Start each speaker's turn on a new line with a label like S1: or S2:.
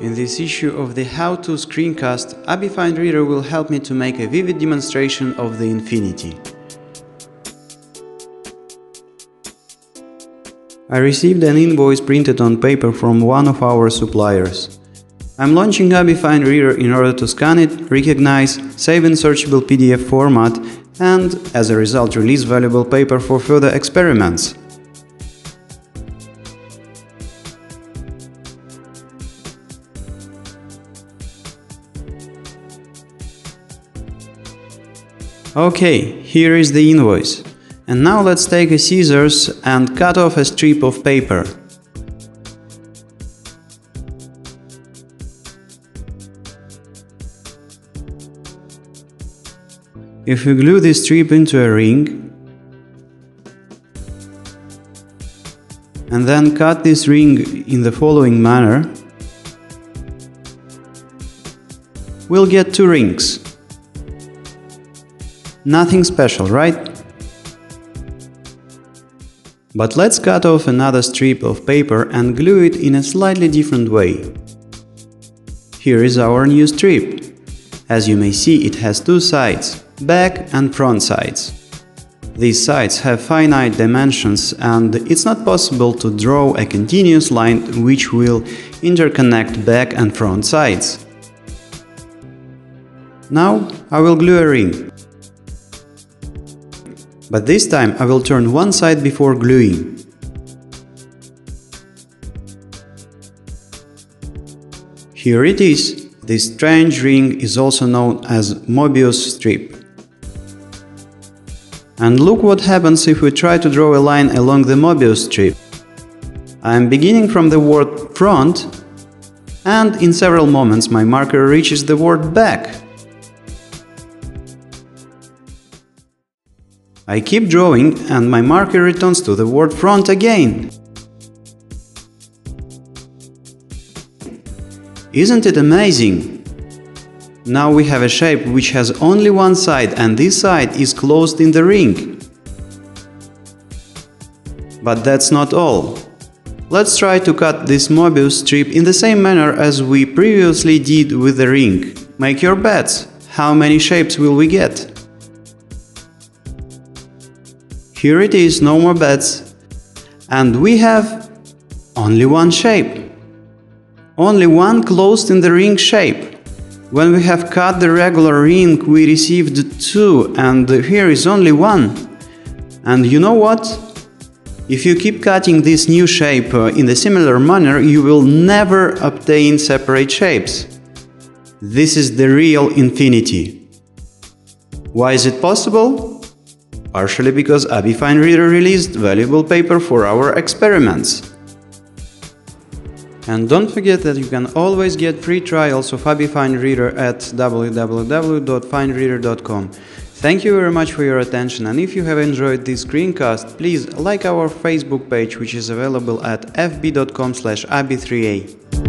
S1: In this issue of the how-to screencast, ABBYY FineReader will help me to make a vivid demonstration of the Infinity. I received an invoice printed on paper from one of our suppliers. I'm launching ABBYY FineReader in order to scan it, recognize, save in searchable PDF format and, as a result, release valuable paper for further experiments. Okay, here is the invoice. And now let's take a scissors and cut off a strip of paper. If we glue this strip into a ring and then cut this ring in the following manner, we'll get two rings. Nothing special, right? But let's cut off another strip of paper and glue it in a slightly different way. Here is our new strip. As you may see, it has two sides, back and front sides. These sides have finite dimensions and it's not possible to draw a continuous line which will interconnect back and front sides. Now I will glue a ring. But this time I will turn one side before gluing. Here it is. This strange ring is also known as Mobius strip. And look what happens if we try to draw a line along the Mobius strip. I am beginning from the word front and in several moments my marker reaches the word back. I keep drawing and my marker returns to the word front again. Isn't it amazing? Now we have a shape which has only one side and this side is closed in the ring. But that's not all. Let's try to cut this Mobius strip in the same manner as we previously did with the ring. Make your bets. How many shapes will we get? Here it is, no more beds. And we have only one shape. Only one closed in the ring shape. When we have cut the regular ring, we received two, and here is only one. And you know what? If you keep cutting this new shape uh, in a similar manner, you will never obtain separate shapes. This is the real infinity. Why is it possible? Partially because ABBYY FineReader released valuable paper for our experiments. And don't forget that you can always get free trials of ABBYY FineReader at www.finereader.com. Thank you very much for your attention and if you have enjoyed this screencast, please like our Facebook page which is available at fb.com slash ABBYY3A.